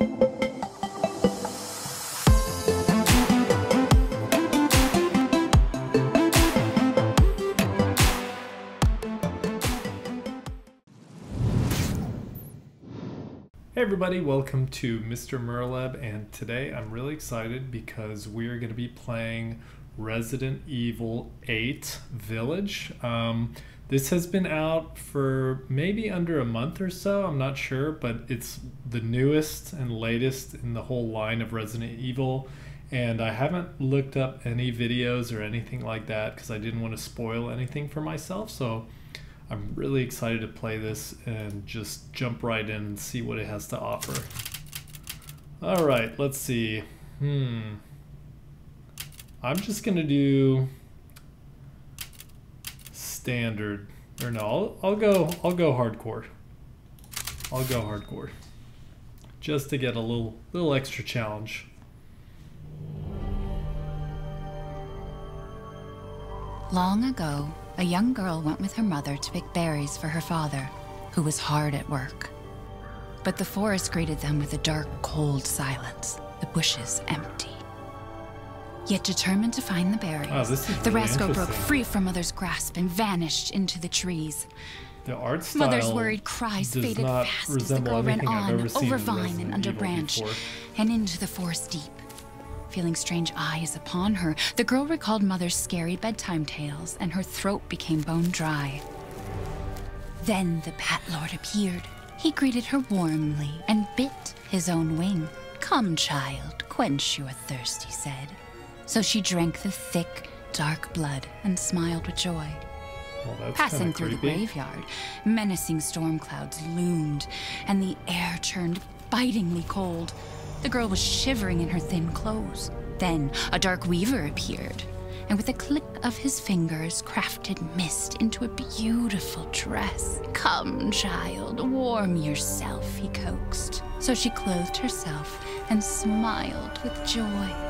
Hey everybody, welcome to Mr. Merleb, and today I'm really excited because we're going to be playing Resident Evil 8 Village. Um, this has been out for maybe under a month or so, I'm not sure, but it's the newest and latest in the whole line of Resident Evil, and I haven't looked up any videos or anything like that because I didn't want to spoil anything for myself, so I'm really excited to play this and just jump right in and see what it has to offer. All right, let's see. Hmm. I'm just gonna do standard. Or no, I'll, I'll go. I'll go hardcore. I'll go hardcore, just to get a little little extra challenge. Long ago, a young girl went with her mother to pick berries for her father, who was hard at work. But the forest greeted them with a dark, cold silence, the bushes empty. Yet determined to find the berries, the really rascal broke free from Mother's grasp and vanished into the trees. The art style Mother's worried cries faded fast as the girl ran on, over vine and under branch, before. and into the forest deep. Feeling strange eyes upon her, the girl recalled Mother's scary bedtime tales, and her throat became bone dry. Then the Bat Lord appeared. He greeted her warmly and bit his own wing. Come, child, quench your thirst, he said. So she drank the thick, dark blood and smiled with joy. Well, Passing through the graveyard, menacing storm clouds loomed, and the air turned bitingly cold. The girl was shivering in her thin clothes. Then a dark weaver appeared, and with a click of his fingers, crafted mist into a beautiful dress. Come, child, warm yourself, he coaxed. So she clothed herself and smiled with joy.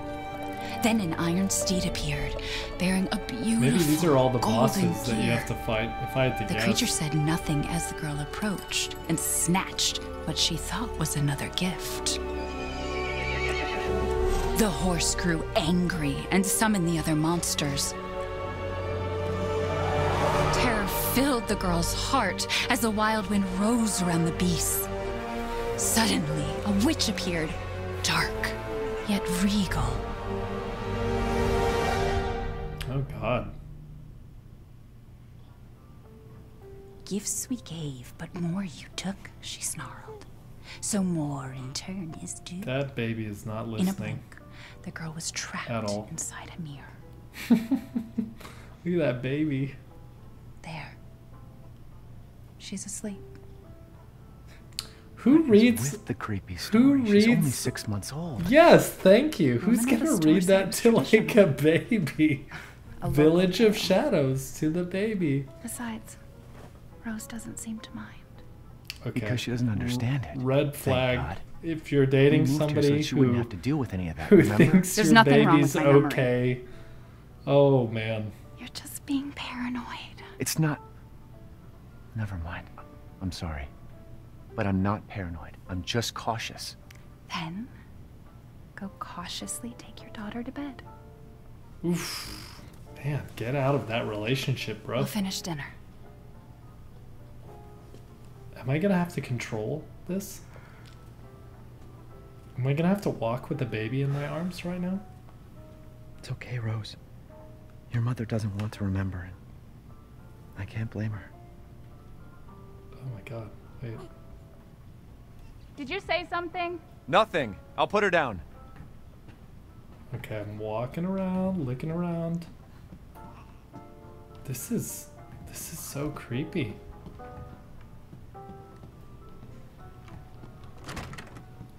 Then an iron steed appeared, bearing a beautiful Maybe these are all the bosses that you have to fight. If I had to The guess, creature said nothing as the girl approached and snatched what she thought was another gift. The horse grew angry and summoned the other monsters. Terror filled the girl's heart as the wild wind rose around the beasts. Suddenly, a witch appeared, dark yet regal. God. Gifts we gave, but more you took, she snarled. So more in turn is due. That baby is not listening. In a listening. blink, the girl was trapped At all. inside a mirror. Look at that baby. There. She's asleep. Who What is reads? with the creepy who story? She's only six months old. Yes, thank you. Who's gonna read that to like a baby? A Village of. Shadows to the baby. Besides, Rose doesn't seem to mind. Okay. Because she doesn't understand it. Red Thank flag. God. If you're dating moved here so somebody she wouldn't who have to deal with any of that. who thinks There's your nothing wrong baby's with my memory. okay. Oh man. You're just being paranoid. It's not. Never mind. I'm sorry, but I'm not paranoid. I'm just cautious. Then, go cautiously take your daughter to bed. Oof. Man, get out of that relationship, bro. We'll finish dinner. Am I gonna have to control this? Am I gonna have to walk with the baby in my arms right now? It's okay, Rose. Your mother doesn't want to remember it. I can't blame her. Oh my god. Wait. Did you say something? Nothing. I'll put her down. Okay, I'm walking around, looking around. This is this is so creepy.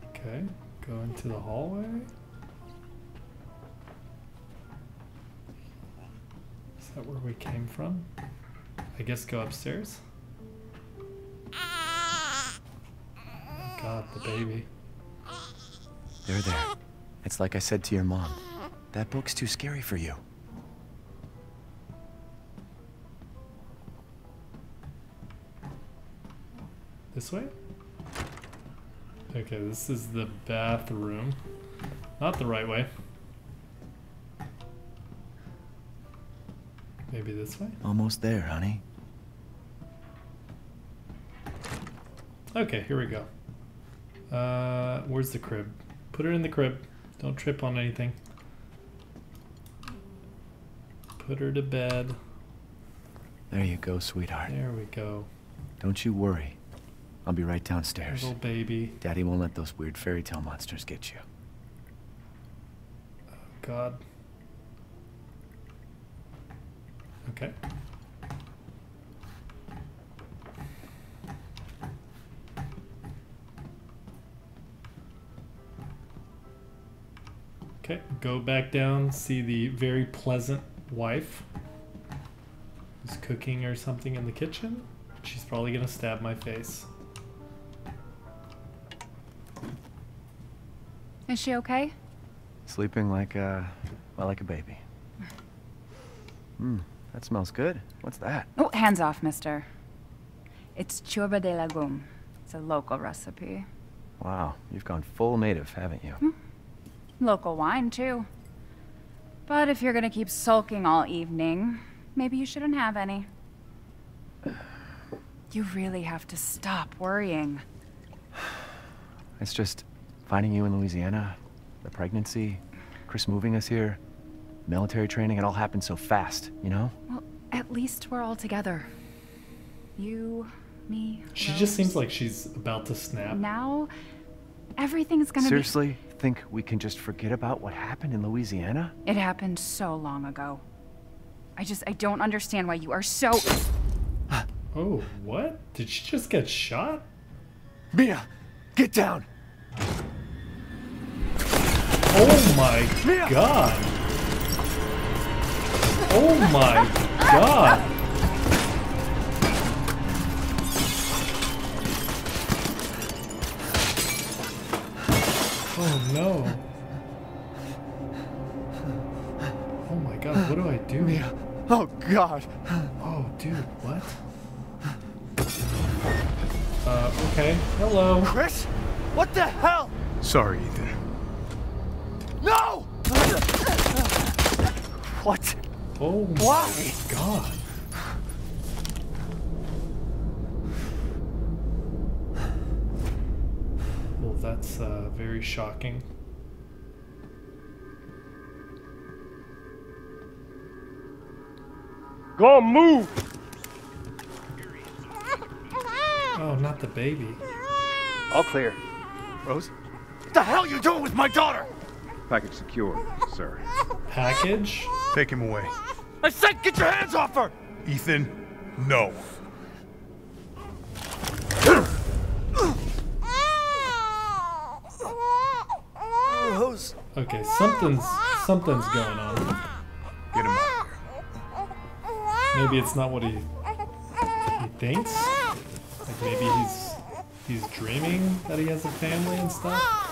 Okay, go into the hallway. Is that where we came from? I guess go upstairs. God, the baby. They're there. It's like I said to your mom. That book's too scary for you. This way? Okay, this is the bathroom. Not the right way. Maybe this way? Almost there, honey. Okay, here we go. Uh, where's the crib? Put her in the crib. Don't trip on anything. Put her to bed. There you go, sweetheart. There we go. Don't you worry. I'll be right downstairs. Little baby. Daddy won't let those weird fairy tale monsters get you. Oh, God. Okay. Okay, go back down, see the very pleasant wife who's cooking or something in the kitchen. She's probably gonna stab my face. Is she okay? Sleeping like, uh, well, like a baby. Hmm, that smells good. What's that? Oh, hands off, mister. It's ciorbă de legume. It's a local recipe. Wow, you've gone full native, haven't you? Local wine, too. But if you're gonna keep sulking all evening, maybe you shouldn't have any. You really have to stop worrying. It's just finding you in Louisiana, the pregnancy, Chris moving us here, military training, it all happened so fast, you know? Well, at least we're all together. You, me. She Rose. just seems like she's about to snap. Now, everything's gonna Seriously? Think we can just forget about what happened in Louisiana? It happened so long ago. I just, I don't understand why you are so. Oh, what? Did she just get shot? Mia, get down! Oh my god! Oh my god! Oh no. Oh my god, what do I do? Mia, oh God! Oh, dude, what? Uh, okay. Hello. Chris? What the hell? Sorry, Ethan. No! What? Oh my god. Well, that's uh, very shocking. Go on, move! Oh, not the baby. All clear. Rose? What the hell are you doing with my daughter? Package secure, sir. Package? Take him away. I said get your hands off her! Ethan, no. Okay, something's something's going on. Get him out of here. Maybe it's not what he he thinks. Like maybe he's he's dreaming that he has a family and stuff.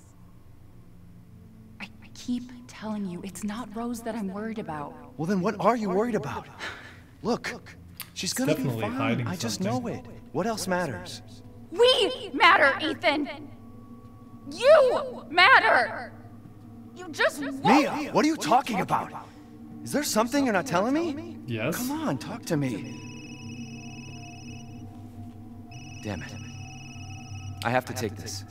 I, I keep telling you, it's not Rose that I'm worried about. Well, then what are you worried about? Look, she's gonna be fine. hiding I just something. know it. What else matters? We matter, Ethan! You matter! You just won't! Mia, what are you talking about? Is there something you're not telling me? Yes. Come on, talk to me. Damn it. I have to take this.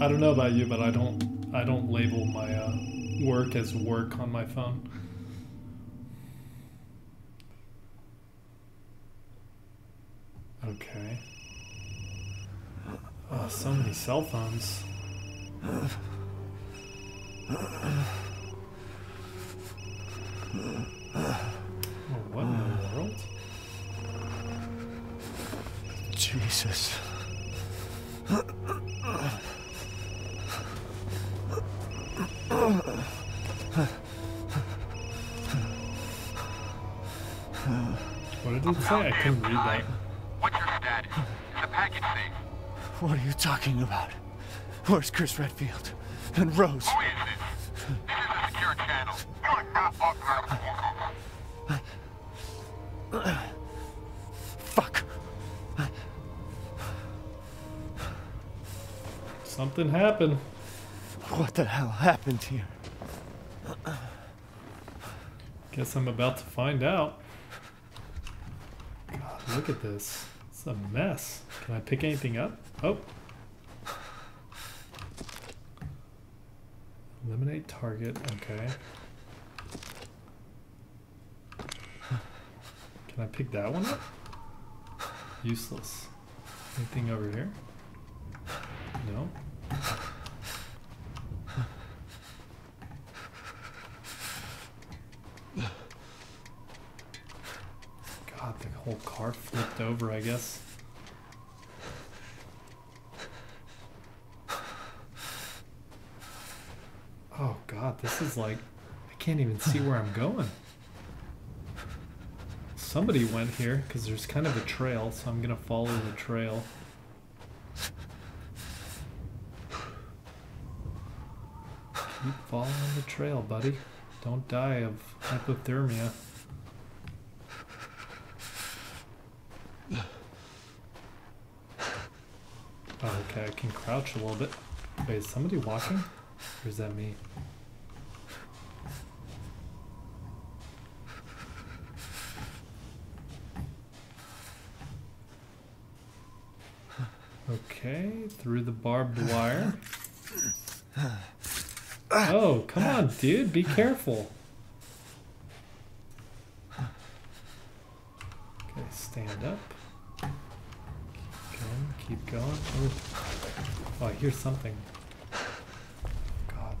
I don't know about you, but I don't I don't label my uh, work as work on my phone. Okay. Oh, so many cell phones. Oh, what in the world? Jesus. What did it say? I couldn't read that. What's your status? Is the package safe? What are you talking about? Where's Chris Redfield? And Rose? Who is this? This is a secure channel. You are not authorized to Fuck. Something happened. What the hell happened here? Guess I'm about to find out. God, look at this. It's a mess. Can I pick anything up? Oh. Eliminate target. Okay. Can I pick that one up? Useless. Anything over here? No. God, the whole car flipped over, I guess. Oh god, this is like I can't even see where I'm going. Somebody went here because there's kind of a trail, so I'm gonna follow the trail. Keep following the trail, buddy. Don't die of hypothermia. Oh, okay, I can crouch a little bit. Wait, is somebody walking? Or is that me? Okay, through the barbed wire. Oh, come on, dude, be careful. Okay, stand up. Keep going, keep going. Oh, oh I hear something. God.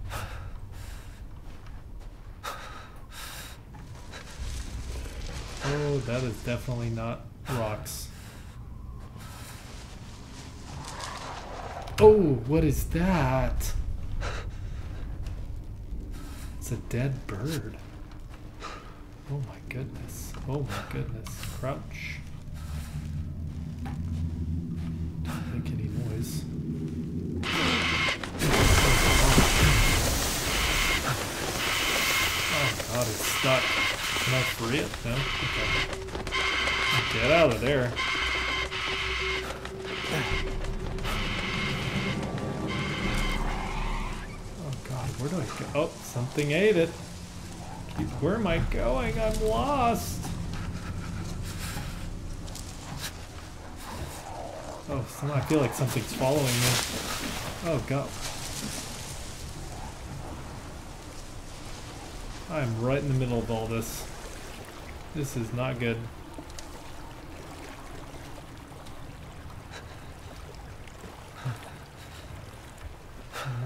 Oh, that is definitely not rocks. Oh, what is that? It's a dead bird. Oh my goodness. Oh my goodness. Crouch. Don't make any noise. God, it's stuck. Can I free it? No? Okay. Get out of there. Oh god, where do I go? Oh, something ate it. Where am I going? I'm lost. Oh, I feel like something's following me. Oh god. I'm right in the middle of all this. This is not good.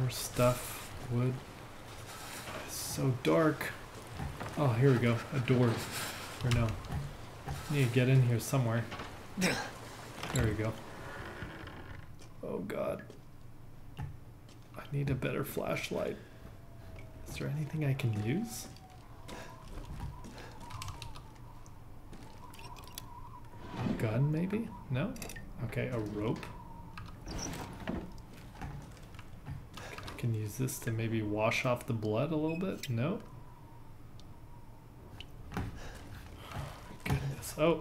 More stuff. Wood. It's so dark. Oh, here we go. A door. Or no. Need to get in here somewhere. There we go. Oh god. I need a better flashlight. Is there anything I can use? Gun, maybe? No? Okay, a rope. I can use this to maybe wash off the blood a little bit. No? Oh my goodness. Oh,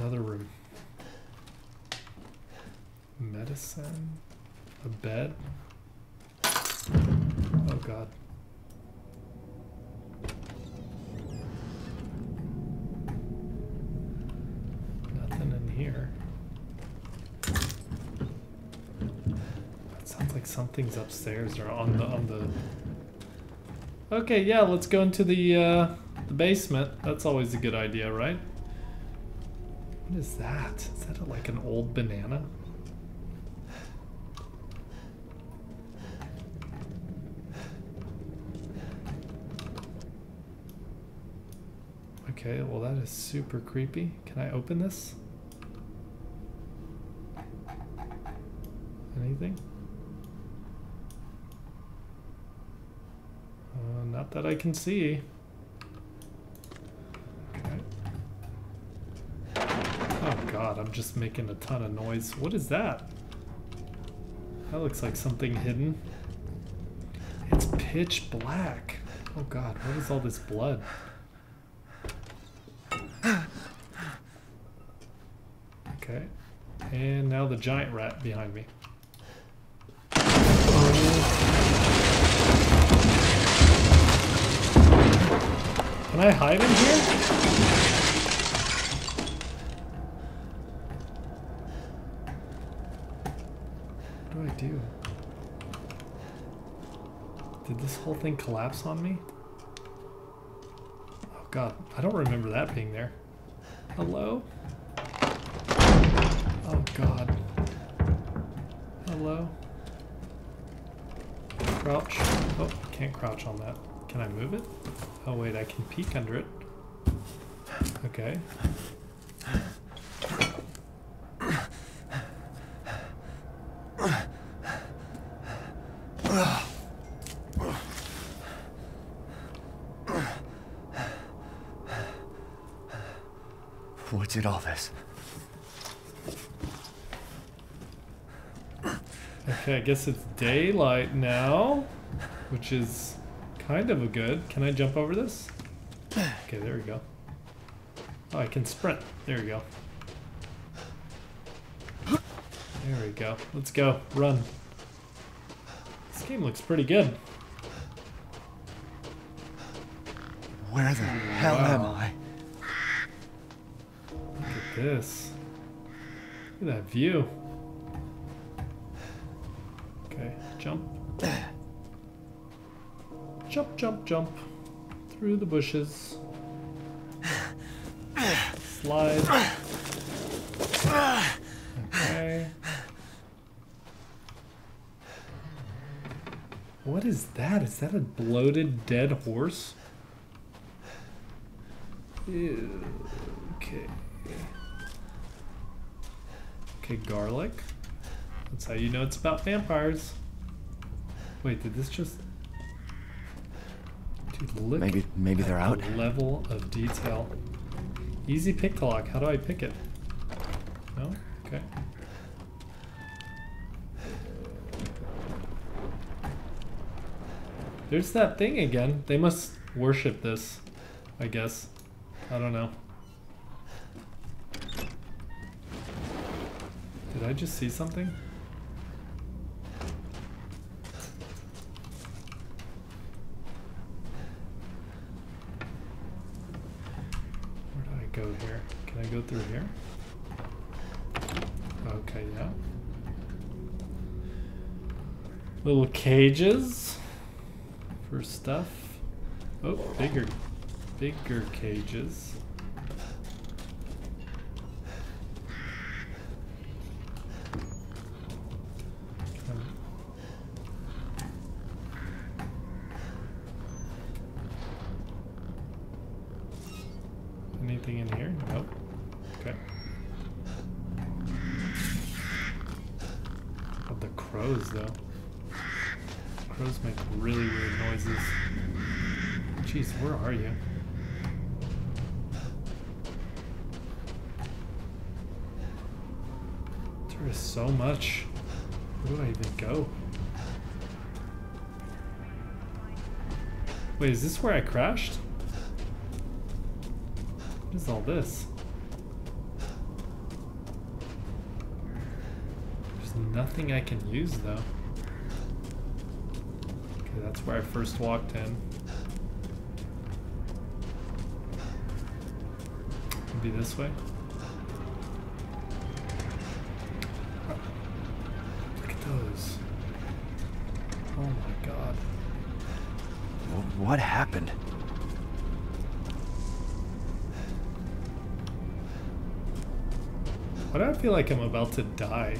another room. Medicine. A bed. Oh god. Nothing in here. It sounds like something's upstairs or on the on the Okay, yeah, let's go into the uh the basement. That's always a good idea, right? What is that? Is that like an old banana? Okay, well that is super creepy. Can I open this? Anything? Uh, that I can see. Okay. Oh god, I'm just making a ton of noise. What is that? That looks like something hidden. It's pitch black. Oh god, what is all this blood? Okay. And now the giant rat behind me. Can I hide in here? What do I do? Did this whole thing collapse on me? Oh god, I don't remember that being there. Hello? Oh god. Hello? Crouch. Oh, can't crouch on that. Can I move it? Oh wait, I can peek under it. Okay. What did all this? Okay, I guess it's daylight now, which is kind of a good. Can I jump over this? Okay, there we go. Oh, I can sprint. There we go. There we go. Let's go. Run. This game looks pretty good. Where the hell am I? Look at this. Look at that view. Okay, jump. Jump, jump, jump. Through the bushes. Slide. Okay. What is that? Is that a bloated dead horse? Ew. Okay. Okay, garlic. That's how you know it's about vampires. Wait, did this just... Look Maybe maybe they're out. the level of detail. Easy pick lock. How do I pick it? No? Okay. There's that thing again. They must worship this, I guess. I don't know. Did I just see something? Where do I go here? Can I go through here? Okay, yeah. Little cages for stuff. Oh, bigger, bigger cages. Much. Where do I even go? Wait, is this where I crashed? What is all this? There's nothing I can use though. Okay, That's where I first walked in. Maybe this way. Why do I feel like I'm about to die?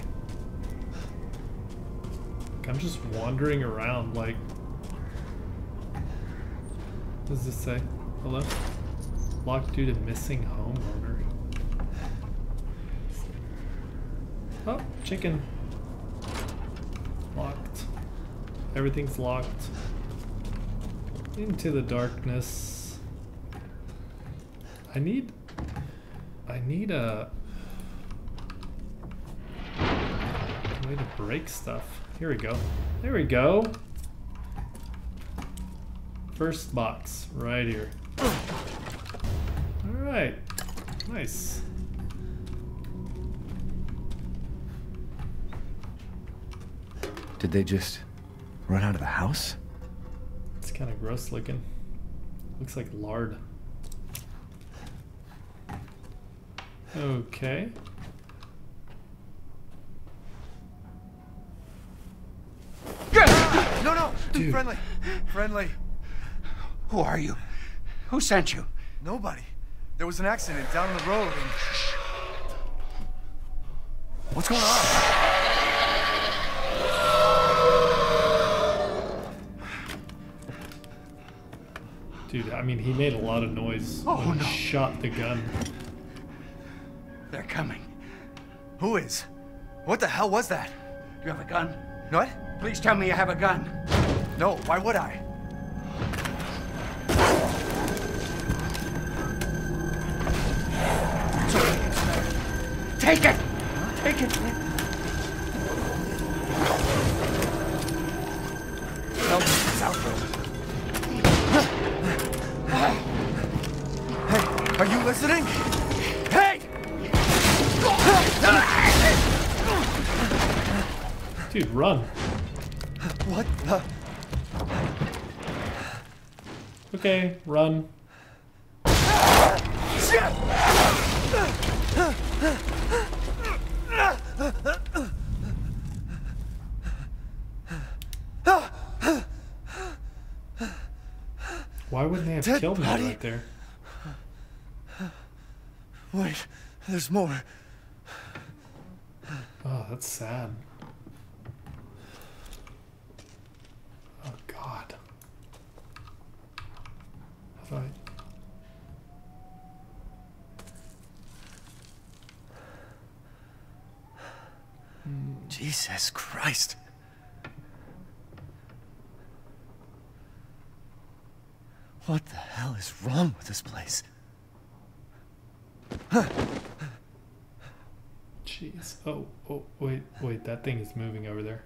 Like I'm just wandering around like what does this say? Hello? Locked due to missing homeowner. Oh, chicken. Locked. Everything's locked. Into the darkness. I need I need a way to break stuff. Here we go. There we go. First box, right here. Alright. Nice. Did they just run out of the house? It's kind of gross looking. Looks like lard. Okay. No, no! Dude. Friendly. Friendly. Who are you? Who sent you? Nobody. There was an accident down the road and... What's going on? Dude, I mean, he made a lot of noise Oh, when no. he shot the gun. They're coming. Who is? What the hell was that? You have a gun? What? Please tell me you have a gun. No, why would I? Take it! Take it! Help me out. Hey, are you listening? Hey! Dude, run. What the? Okay, run. Why wouldn't they have Dead killed me right there? Wait, there's more. Oh, that's sad. Oh God. I thought. Hmm. Jesus Christ. What the hell is wrong with this place? Jeez. Oh, oh, wait, wait. That thing is moving over there.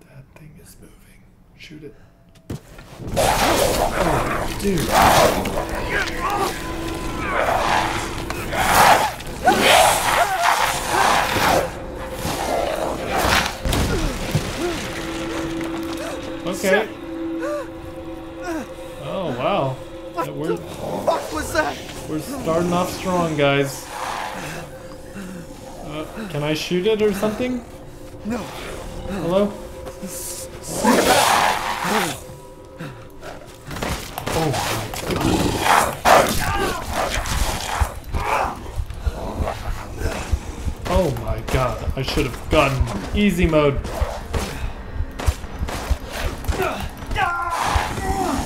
That thing is moving. Shoot it. Oh, dude. Okay. Oh wow. What We're the fuck was that? we're starting off strong, guys. Uh, can I shoot it or something? No. Hello? Easy mode.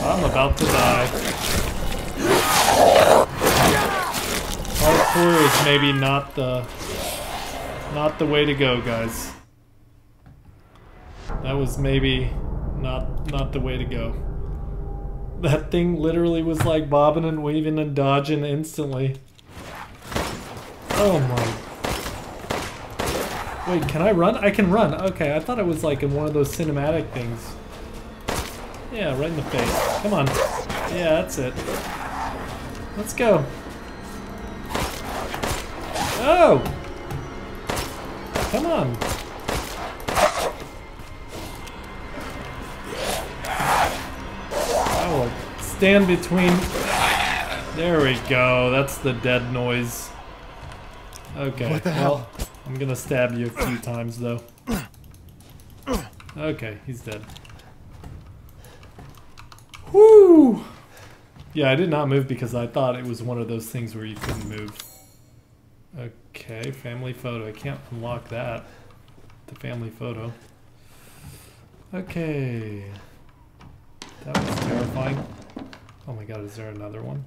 I'm about to die. Parkour is maybe not the not the way to go, guys. That was maybe not not the way to go. That thing literally was like bobbing and weaving and dodging instantly. Oh my. Wait, can I run? I can run. Okay, I thought it was like in one of those cinematic things. Yeah, right in the face. Come on. Yeah, that's it. Let's go. Oh! Come on. stand between... There we go. That's the dead noise. Okay. What the well, hell? I'm gonna stab you a few times though. Okay, he's dead. Whoo! Yeah, I did not move because I thought it was one of those things where you couldn't move. Okay, family photo. I can't unlock that. The family photo. Okay. That was terrifying. Oh my god, is there another one?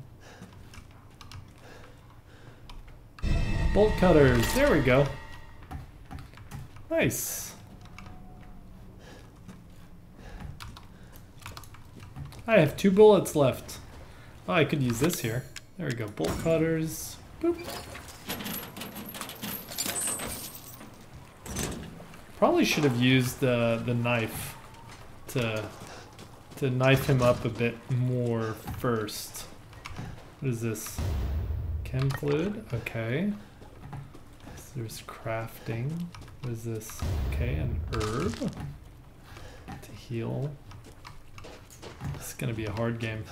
Bolt cutters. There we go. Nice. I have two bullets left. Oh, I could use this here. There we go. Bolt cutters. Boop. Probably should have used the the knife to to knife him up a bit more first. What is this? Chem fluid. Okay. So there's crafting. What is this? Okay, an herb to heal. This is gonna be a hard game.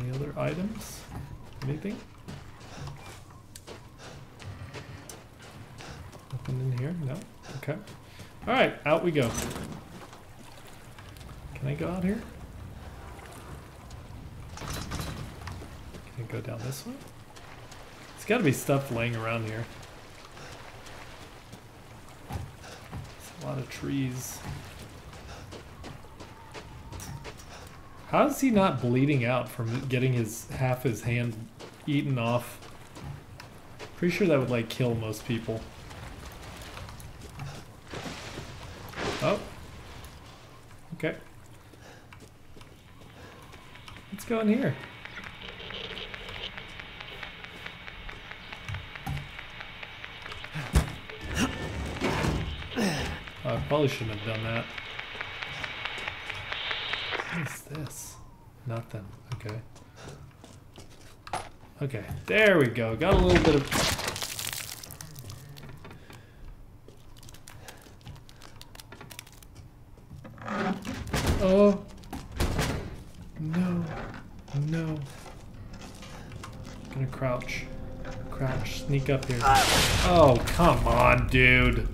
Any other items? Anything? Nothing in here? No? Okay. Alright, out we go. Can I go out here? Can I go down this way? Gotta be stuff laying around here. A lot of trees. How is he not bleeding out from getting his half his hand eaten off? Pretty sure that would like kill most people. Oh. Okay. Let's go in here. Probably shouldn't have done that. What is this? Nothing. Okay. Okay, there we go. Got a little bit of... Oh. No. No. Gonna crouch. Crouch. Sneak up here. Oh, come on, dude.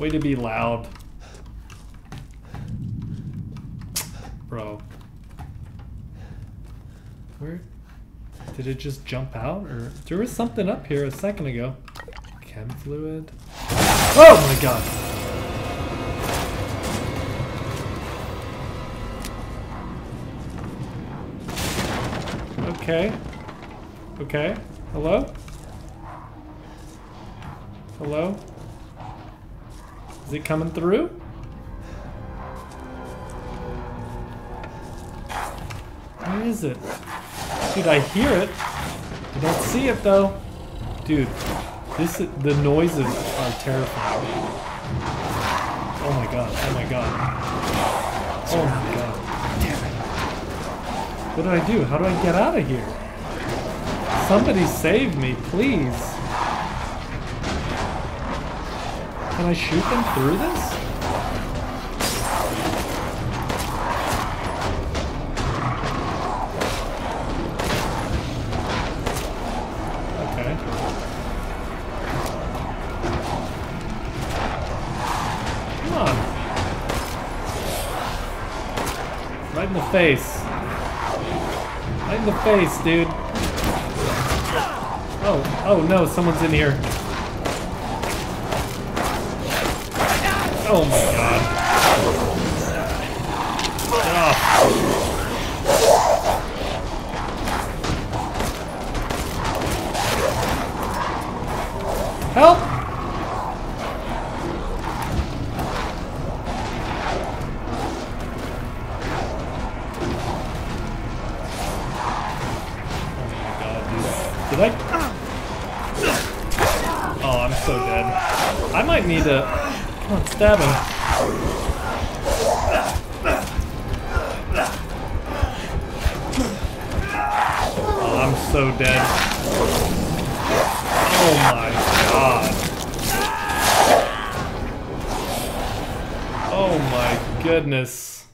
Way to be loud. Bro. Where? Did it just jump out? Or there was something up here a second ago. Chem fluid. Oh my god! Okay. Okay. Hello? Hello? Is it coming through? Where is it? Dude, I hear it. I don't see it though. Dude, this the noises are terrifying. Oh my god, oh my god. Oh my god. Damn it. What do I do? How do I get out of here? Somebody save me, please. Can I shoot them through this? Right in the face. Right in the face, dude. Oh, oh no, someone's in here. Oh my god. Ugh. Help! Oh, my god, Did I? Oh, I'm so dead. I might need to. Come on, stab him. Oh, I'm so dead. Oh my god. Oh my goodness.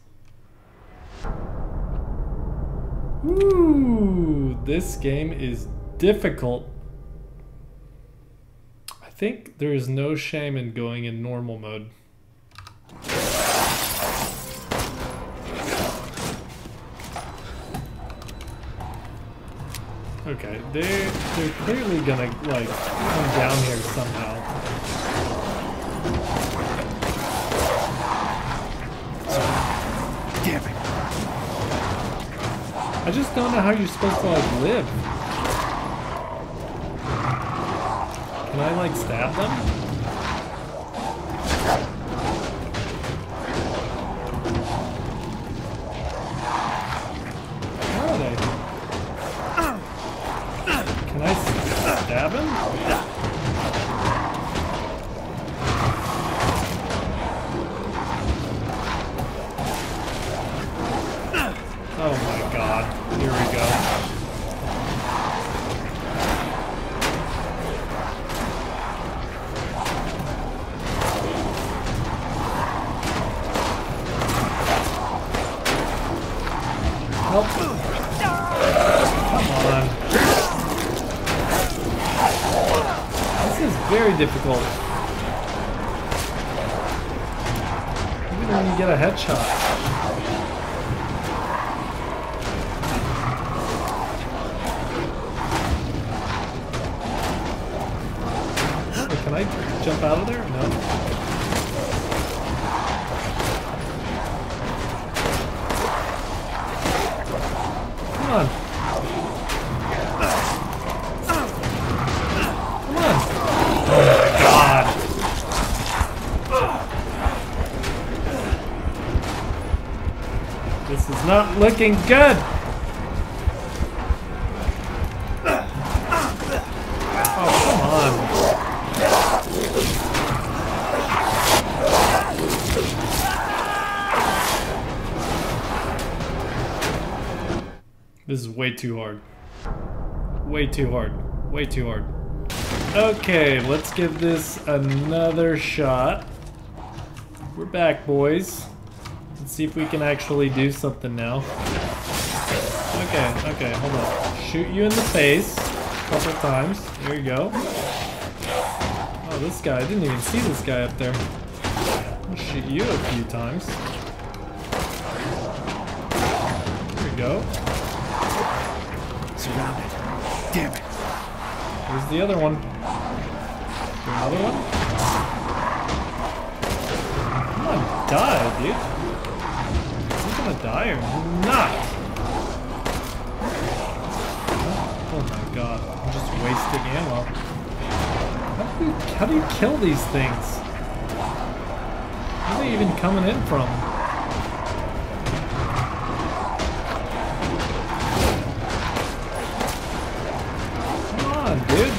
Ooh, this game is difficult. I think there is no shame in going in normal mode. Okay, they they're clearly gonna like come down here somehow. Damn it. I just don't know how you're supposed to like live. Can I like stab them? This is not looking good. Oh, come on. This is way too hard. Way too hard. Way too hard. Okay, let's give this another shot. We're back, boys. Let's see if we can actually do something now. Okay, okay, hold on. Shoot you in the face a couple times. There you go. Oh, this guy. I didn't even see this guy up there. I'll shoot you a few times. There we go. Surrounded. Damn it. Where's the other one? Another one? Come on, die, dude. Die or not? Oh my god, I'm just wasting ammo. How do you, how do you kill these things? Where are they even coming in from? Come on, dude.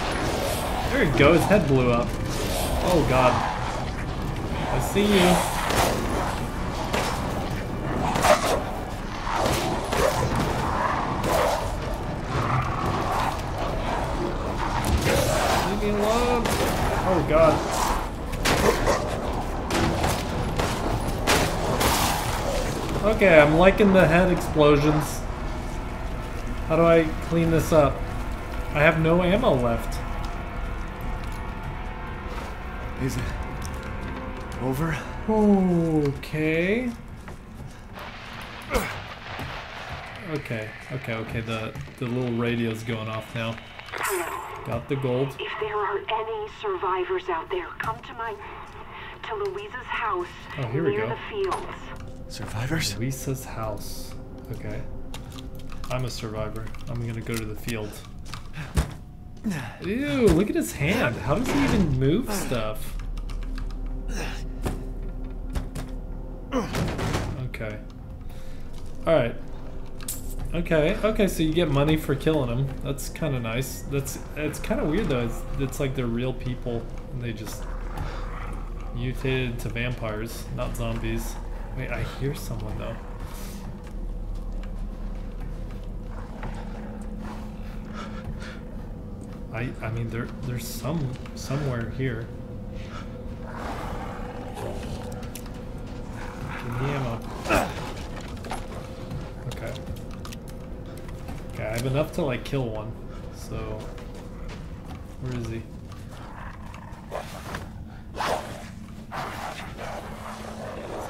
There it goes. Head blew up. Oh god. I see you. Okay, I'm liking the head explosions. How do I clean this up? I have no ammo left. Is it over? Okay. Okay, okay, okay. The the little radio's going off now. Got the gold. If there are any survivors out there, come to my to Luisa's house Oh, here we near go. the fields. Survivors? Lisa's house. Okay. I'm a survivor. I'm gonna go to the field. Ew, look at his hand. How does he even move stuff? Okay. Alright. Okay, okay, so you get money for killing them. That's kind of nice. That's it's kind of weird though. It's, it's like they're real people and they just mutated to vampires, not zombies. Wait, I hear someone though. I I mean there there's some somewhere here. Give me. Okay. Okay, I have enough to like kill one. So where is he?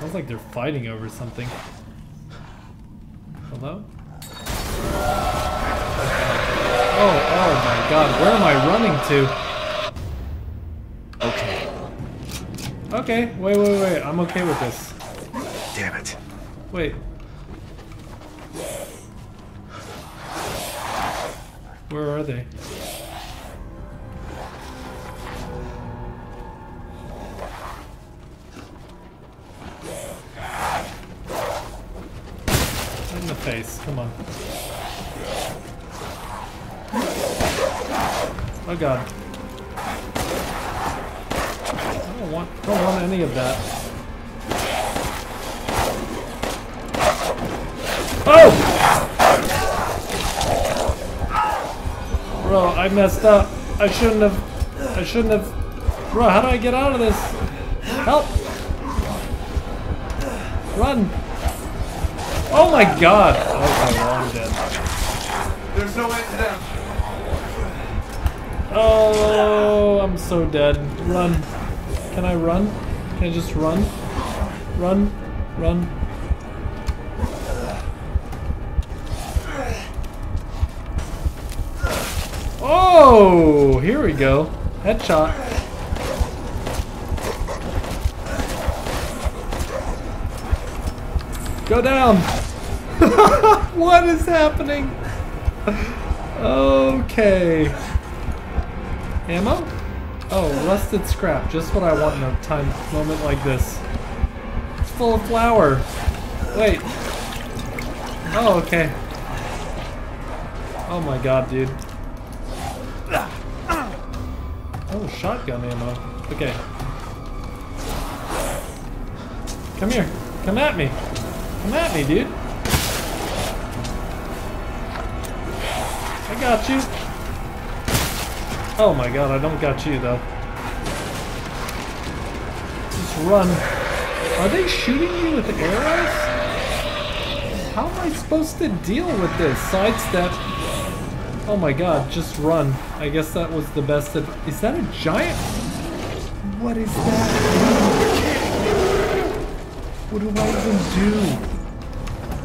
Sounds like they're fighting over something. Hello? Oh, oh my god, where am I running to? Okay. Okay, wait, wait, wait, I'm okay with this. Damn it. Wait. Where are they? Come on. Oh god. I don't want don't want any of that. Oh! Bro, I messed up. I shouldn't have. I shouldn't have. Bro, how do I get out of this? Help! Run! Oh my god! Okay, well, I'm dead. There's no. Oh, I'm so dead. Run. Can I run? Can I just run? Run. Run. Oh, here we go. Headshot. Go down. what is happening? Okay. Ammo? Oh, rusted scrap. Just what I want in a time moment like this. It's full of flour. Wait. Oh, okay. Oh my god, dude. Oh, shotgun ammo. Okay. Come here. Come at me. Come at me, dude. Got you. Oh my god, I don't got you though. Just run. Are they shooting you with arrows? How am I supposed to deal with this? Sidestep. Oh my god, just run. I guess that was the best of- Is that a giant? What is that? What do I even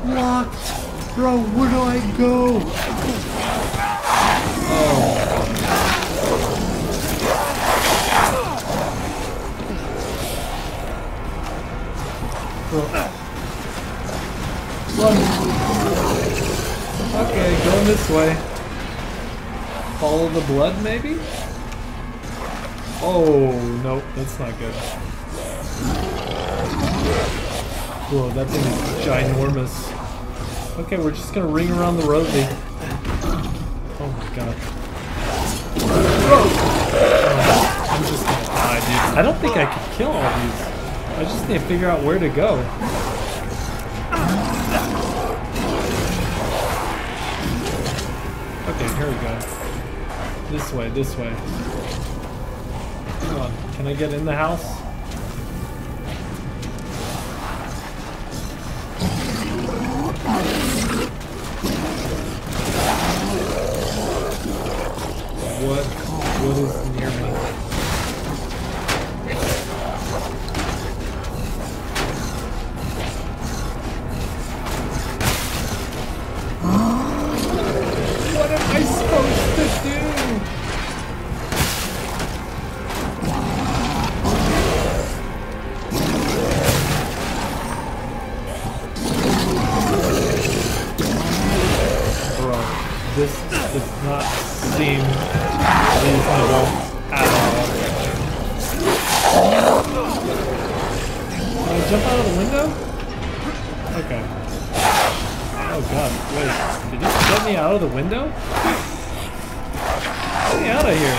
do? Locked! Bro, where do I go? This way. Follow the blood, maybe? Oh, nope, that's not good. Whoa, that thing is ginormous. Okay, we're just gonna ring around the rosy. Oh my god. Oh, I'm just gonna die, dude. I don't think I could kill all these. I just need to figure out where to go. We go. This way, this way. Come on, can I get in the house? This does not seem reasonable at all. Can I jump out of the window? Okay. Oh god, wait. Did you get me out of the window? Get me out of here.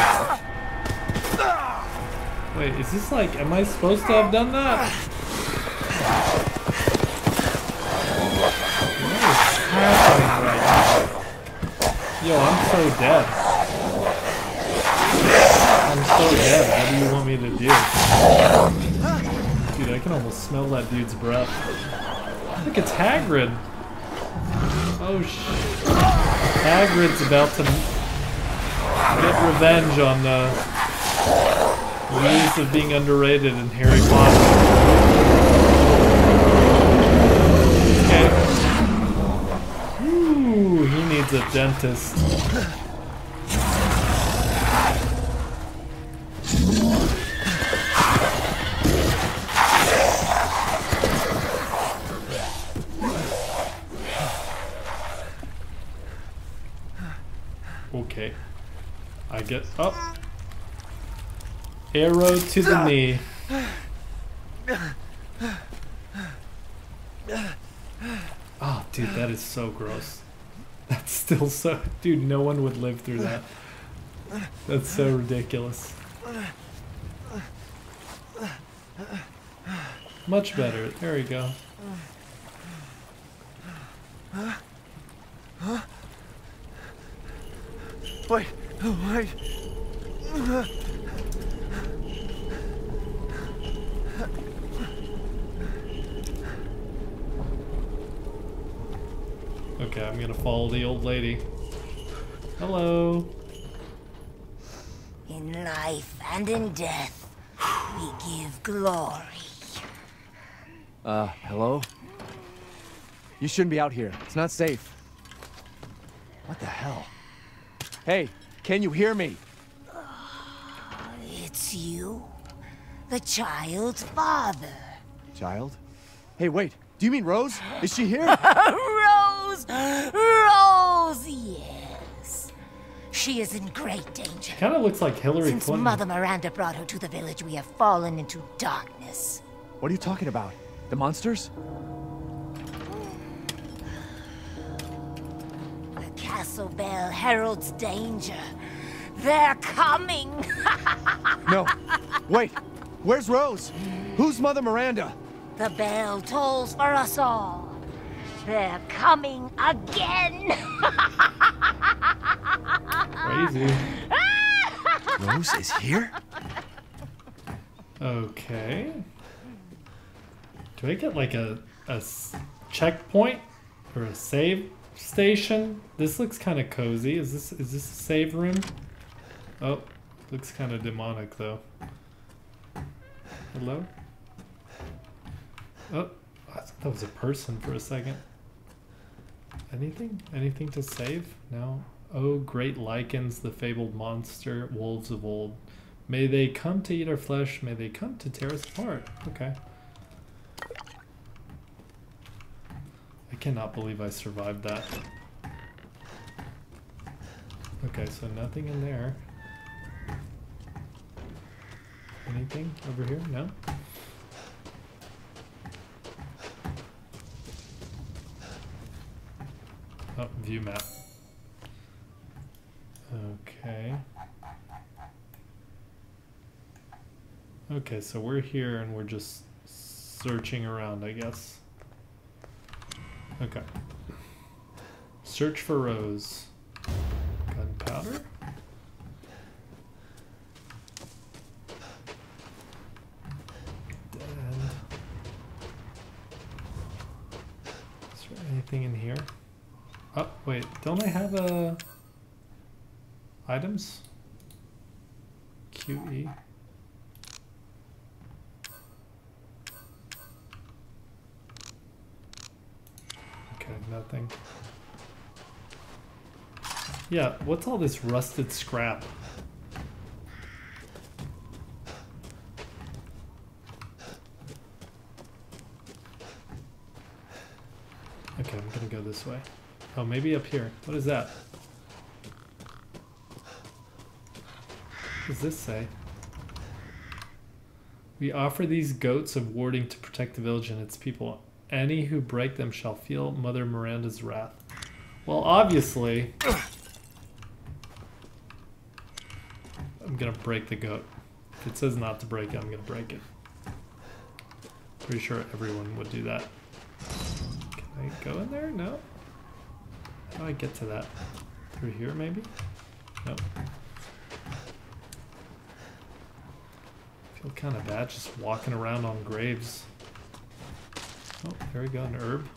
Wait, is this like, am I supposed to have done that? Yo, I'm so dead. I'm so dead. What do you want me to do? Dude, I can almost smell that dude's breath. Look, it's Hagrid. Oh shit. Hagrid's about to get revenge on the years of being underrated in Harry Potter. Okay. Ooh, he needs a dentist. Okay. I get up. Arrow to the knee. Oh, dude, that is so gross. That's still so. Dude, no one would live through that. That's so ridiculous. Much better. There we go. Wait, wait. Okay, I'm gonna follow the old lady. Hello. In life and in death, we give glory. Uh, hello? You shouldn't be out here. It's not safe. What the hell? Hey, can you hear me? It's you, the child's father. Child? Hey, wait. Do you mean Rose? Is she here? Rose! Rose, yes. She is in great danger. Kind of looks like Hillary Since Clinton. Mother Miranda brought her to the village, we have fallen into darkness. what are you talking about? The monsters? The castle bell heralds danger. They're coming! No. Wait. Where's Rose? Who's Mother Miranda? the bell tolls for us all. They're coming again! Crazy. Rose is here? Okay. Do I get like a, a checkpoint or a save station? This looks kind of cozy. Is this is this a save room? Oh, looks kind of demonic though. Hello? Oh, I thought that was a person for a second. Anything? Anything to save? No. Oh, great lycans, the fabled monster, wolves of old. May they come to eat our flesh, may they come to tear us apart. Okay. I cannot believe I survived that. Okay, so nothing in there. Anything over here? No? Oh, view map. Okay. Okay, so we're here and we're just searching around, I guess. Okay. Search for Rose. Gunpowder? Dead. Is there anything in here? Oh, wait, don't I have a items? QE. Okay, nothing. Yeah, what's all this rusted scrap? Okay, I'm gonna go this way. Oh, maybe up here. What is that? What does this say? We offer these goats of warding to protect the village and its people. Any who break them shall feel Mother Miranda's wrath. Well, obviously, I'm gonna break the goat. If it says not to break it, I'm gonna break it. Pretty sure everyone would do that. Can I go in there? No? How do I get to that? Through here, maybe? Nope. feel kind of bad just walking around on graves. Oh, there we go, an herb.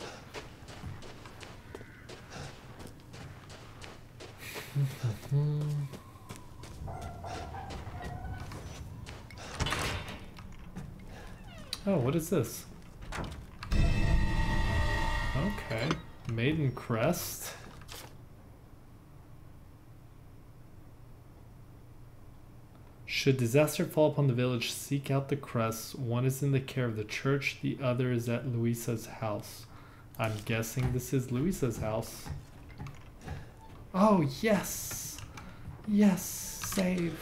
Oh, what is this? Okay. Maiden Crest. Should disaster fall upon the village, seek out the crests. One is in the care of the church, the other is at Luisa's house. I'm guessing this is Luisa's house. Oh, yes! Yes, save.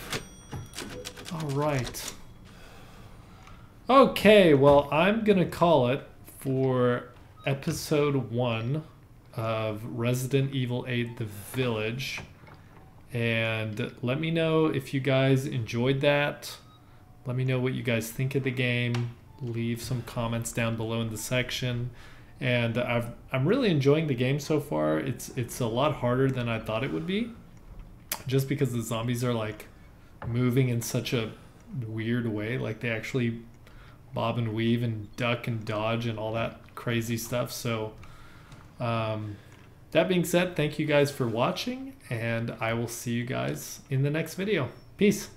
Alright. Okay, well, I'm gonna call it for episode one of Resident Evil 8 The Village. And let me know if you guys enjoyed that. Let me know what you guys think of the game. Leave some comments down below in the section. And I've, I'm really enjoying the game so far. It's it's a lot harder than I thought it would be. Just because the zombies are like moving in such a weird way. Like they actually bob and weave and duck and dodge and all that crazy stuff. So um, that being said, thank you guys for watching, and I will see you guys in the next video. Peace.